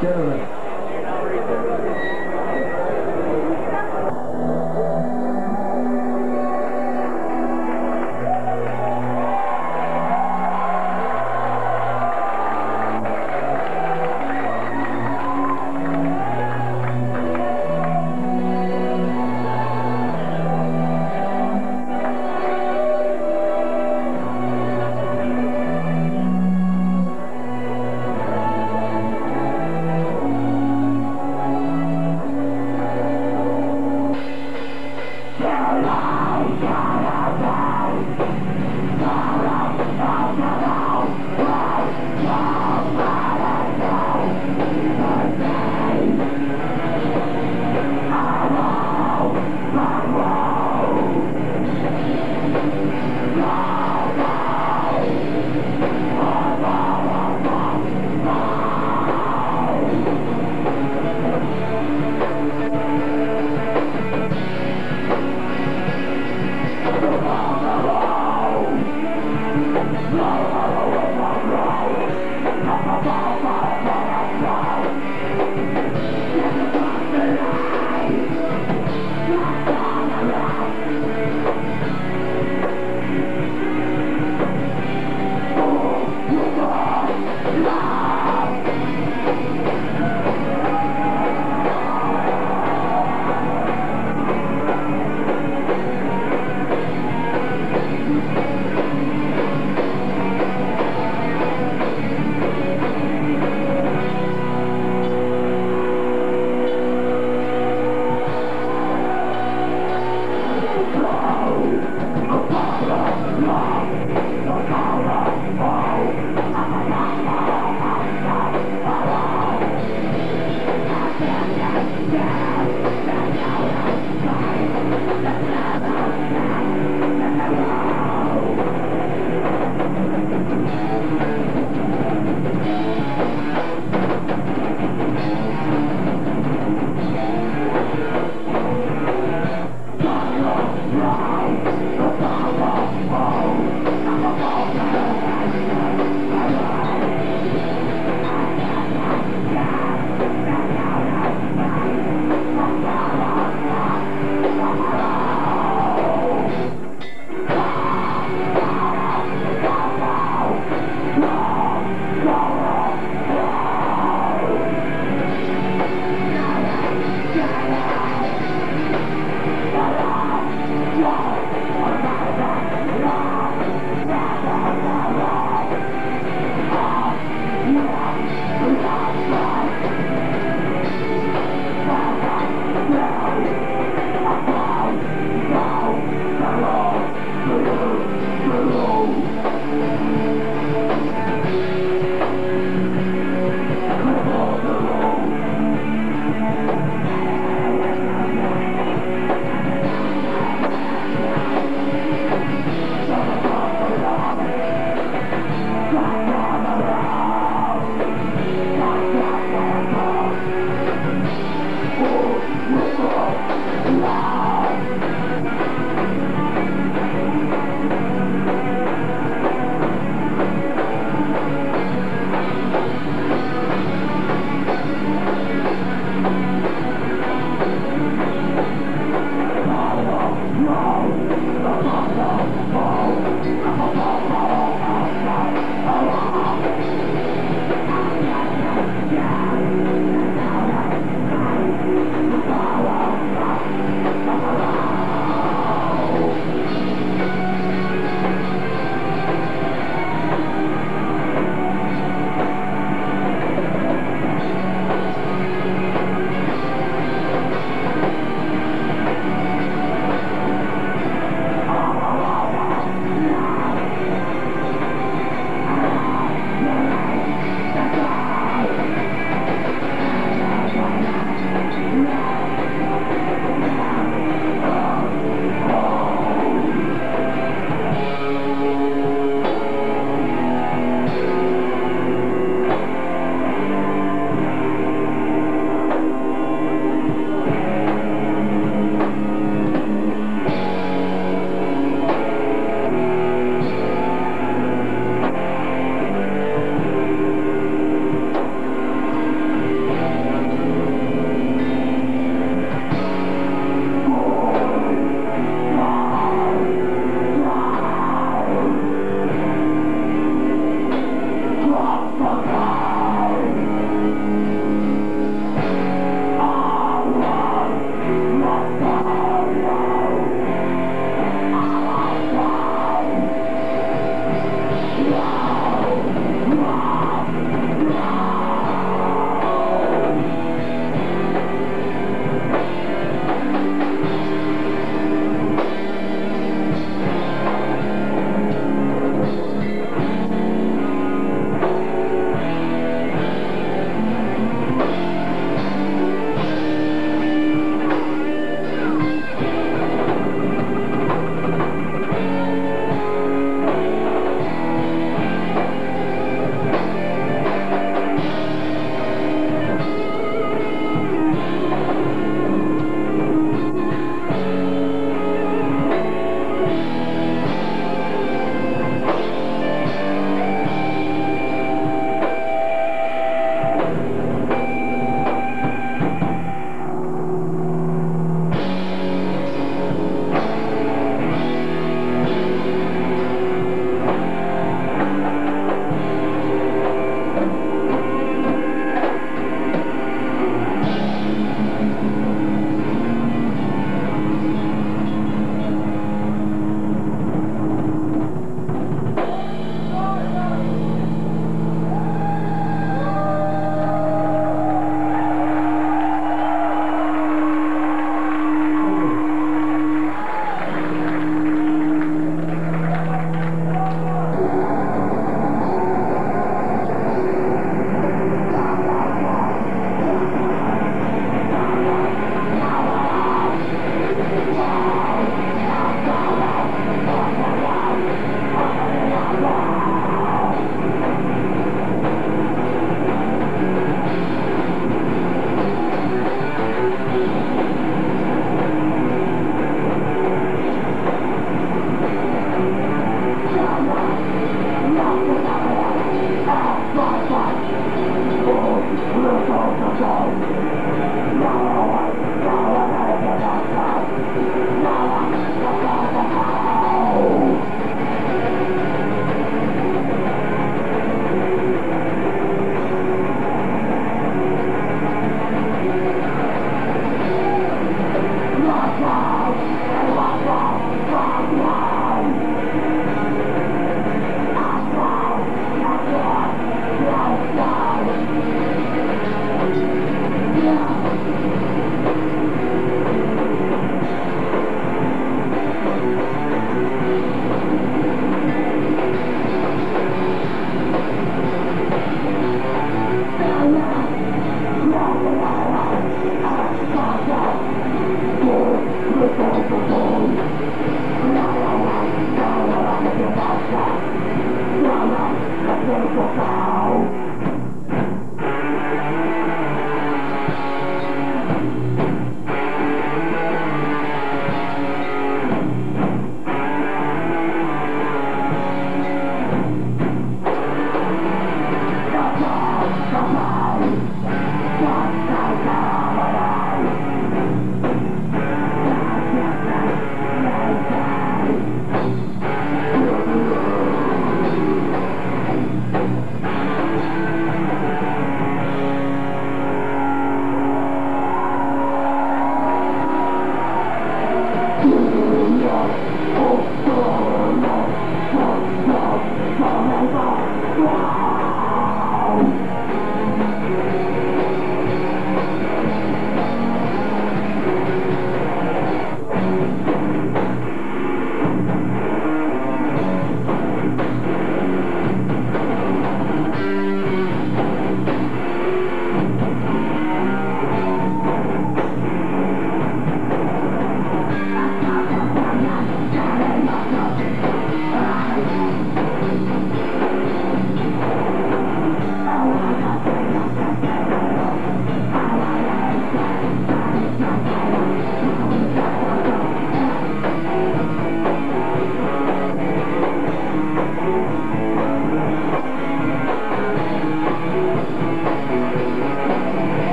Gentlemen.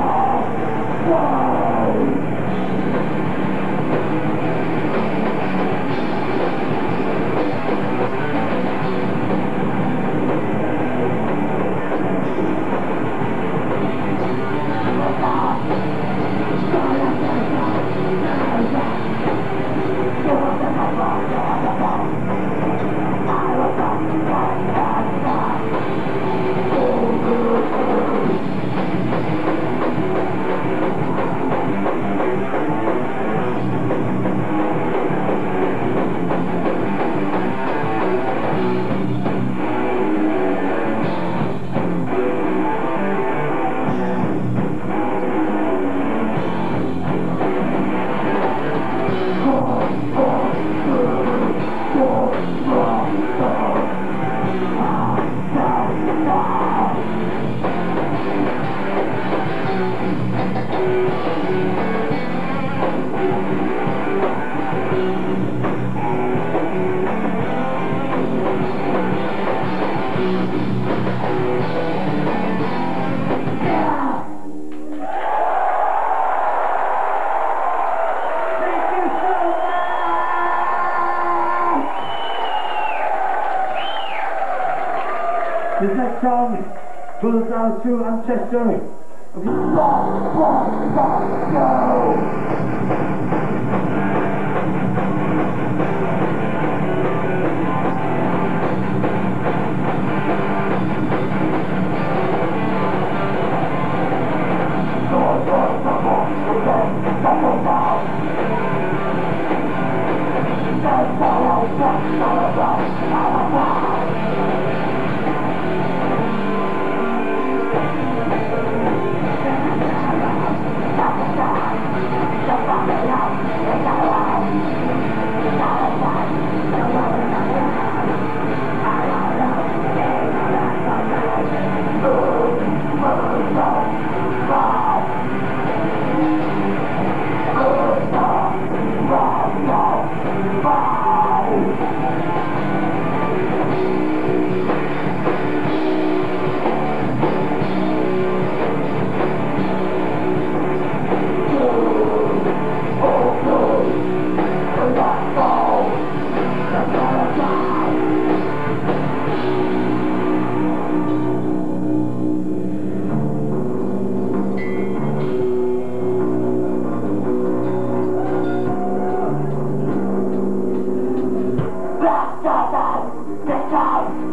Oh, God. Goes out to Manchester. Stop down!